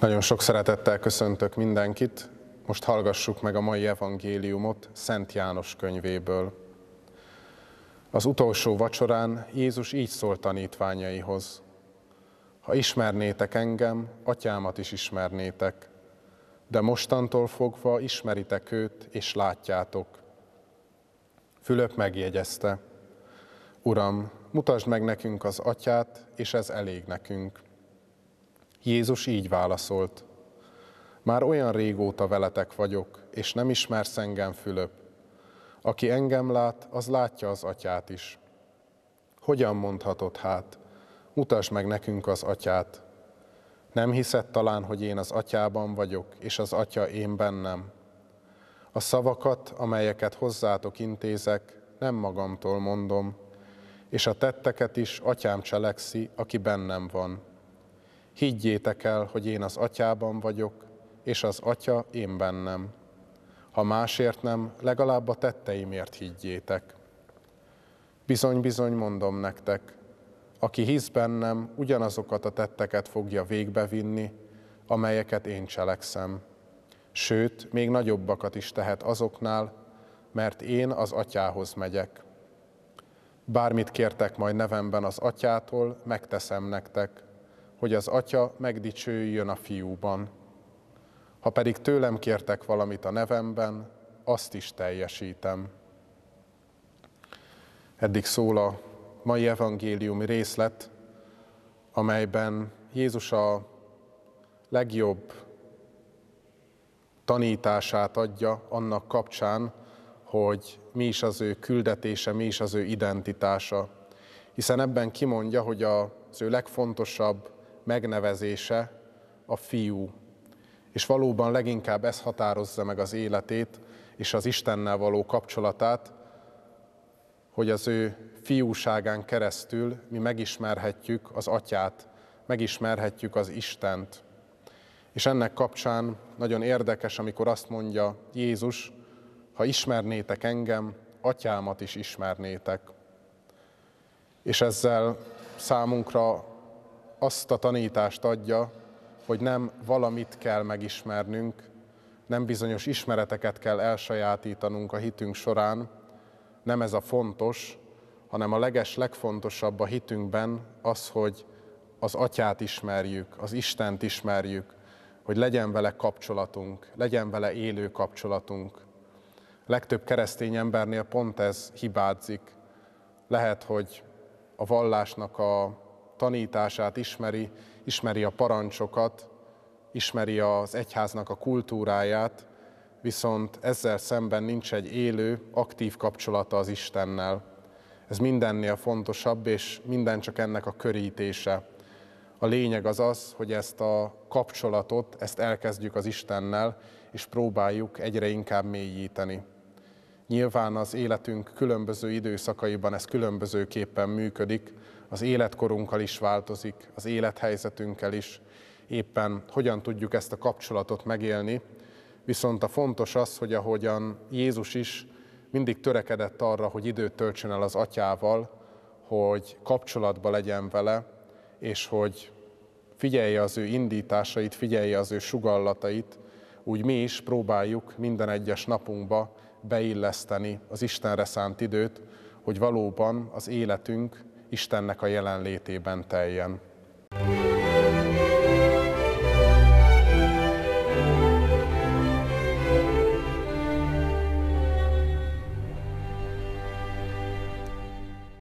Nagyon sok szeretettel köszöntök mindenkit. Most hallgassuk meg a mai evangéliumot Szent János könyvéből. Az utolsó vacsorán Jézus így szólt tanítványaihoz. Ha ismernétek engem, atyámat is ismernétek, de mostantól fogva ismeritek őt és látjátok. Fülöp megjegyezte, Uram, mutasd meg nekünk az atyát, és ez elég nekünk. Jézus így válaszolt, már olyan régóta veletek vagyok, és nem ismersz engem, Fülöp. Aki engem lát, az látja az atyát is. Hogyan mondhatod hát, mutasd meg nekünk az atyát. Nem hiszed talán, hogy én az atyában vagyok, és az atya én bennem? A szavakat, amelyeket hozzátok intézek, nem magamtól mondom, és a tetteket is atyám cselekszi, aki bennem van. Higgyétek el, hogy én az atyában vagyok, és az atya én bennem. Ha másért nem, legalább a tetteimért higgyétek. Bizony-bizony mondom nektek, aki hisz bennem, ugyanazokat a tetteket fogja végbevinni, amelyeket én cselekszem. Sőt, még nagyobbakat is tehet azoknál, mert én az atyához megyek. Bármit kértek majd nevemben az atyától, megteszem nektek, hogy az atya megdicsőjön a fiúban. Ha pedig tőlem kértek valamit a nevemben, azt is teljesítem. Eddig szól a mai evangéliumi részlet, amelyben Jézus a legjobb tanítását adja annak kapcsán, hogy mi is az ő küldetése, mi is az ő identitása. Hiszen ebben kimondja, hogy az ő legfontosabb megnevezése a fiú. És valóban leginkább ez határozza meg az életét és az Istennel való kapcsolatát, hogy az ő fiúságán keresztül mi megismerhetjük az atyát, megismerhetjük az Istent. És ennek kapcsán nagyon érdekes, amikor azt mondja Jézus, ha ismernétek engem, atyámat is ismernétek. És ezzel számunkra azt a tanítást adja, hogy nem valamit kell megismernünk, nem bizonyos ismereteket kell elsajátítanunk a hitünk során, nem ez a fontos, hanem a leges, legfontosabb a hitünkben az, hogy az atyát ismerjük, az Istent ismerjük, hogy legyen vele kapcsolatunk, legyen vele élő kapcsolatunk. Legtöbb keresztény embernél pont ez hibázik. Lehet, hogy a vallásnak a tanítását ismeri, ismeri a parancsokat, ismeri az egyháznak a kultúráját, viszont ezzel szemben nincs egy élő, aktív kapcsolata az Istennel. Ez mindennél fontosabb, és minden csak ennek a körítése. A lényeg az az, hogy ezt a kapcsolatot, ezt elkezdjük az Istennel, és próbáljuk egyre inkább mélyíteni. Nyilván az életünk különböző időszakaiban ez különbözőképpen működik, az életkorunkkal is változik, az élethelyzetünkkel is, éppen hogyan tudjuk ezt a kapcsolatot megélni, viszont a fontos az, hogy ahogyan Jézus is mindig törekedett arra, hogy időt töltsön el az atyával, hogy kapcsolatba legyen vele, és hogy figyelje az ő indításait, figyelje az ő sugallatait, úgy mi is próbáljuk minden egyes napunkba beilleszteni az Istenre szánt időt, hogy valóban az életünk Istennek a jelenlétében teljen.